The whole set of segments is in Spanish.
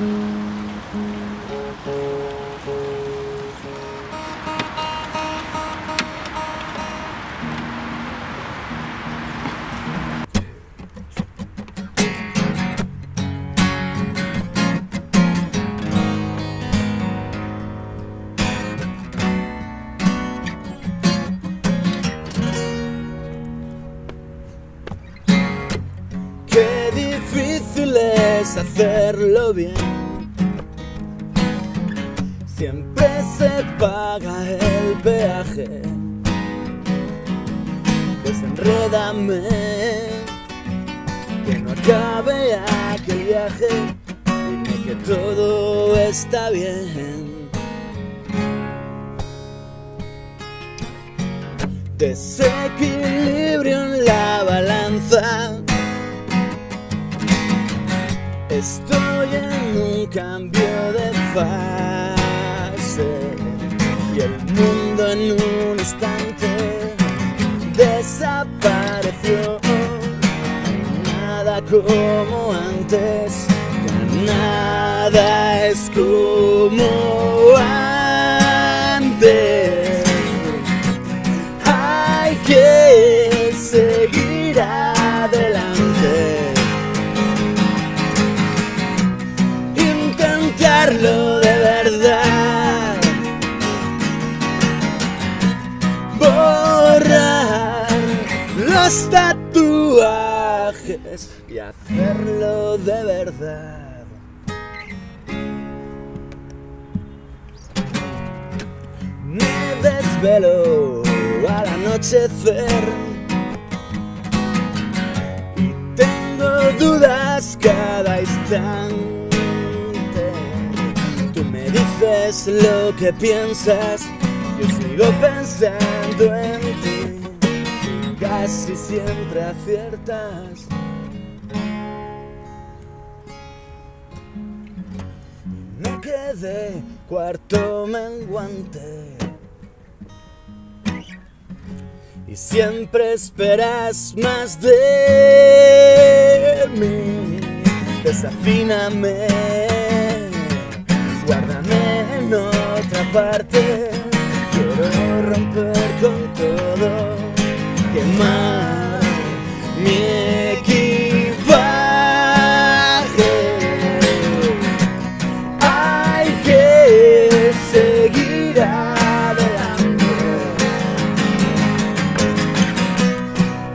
Mm-hmm. Hacerlo bien. Siempre se paga el peaje. Desenrédame, que no acabe aquel viaje. Dime que todo está bien. Desequilibrio en la balanza. Estoy en un cambio de fase y el mundo en un instante desapareció. Nada como antes, nada es como antes. Borrar los tatuajes y hacerlo de verdad. Me desvelo al anochecer y tengo dudas cada instante. Tú me dices lo que piensas, sigo pensando en ti. Casi siempre aciertas. Me quedé cuarto menguante. Y siempre esperas más de mí. Desafíname, guárdame en otra parte. Mi equipaje. Hay que seguir adelante.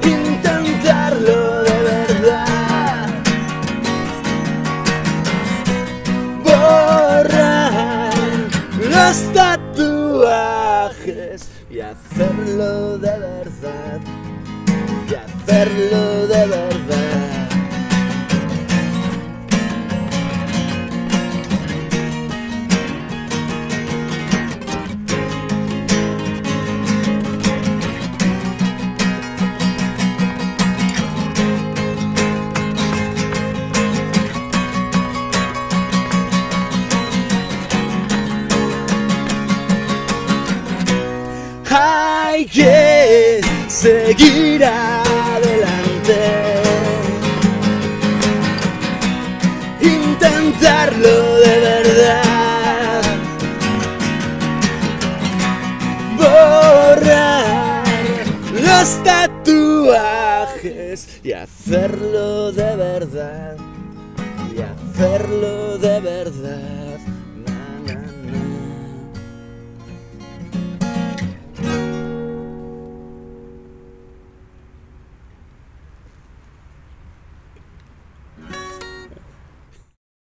intentarlo de verdad. Borrar los tatuajes y hacerlo de verdad. De verdad. Hay que seguir. Intentarlo de verdad. Borrar los tatuajes y hacerlo de verdad. Y hacerlo de verdad.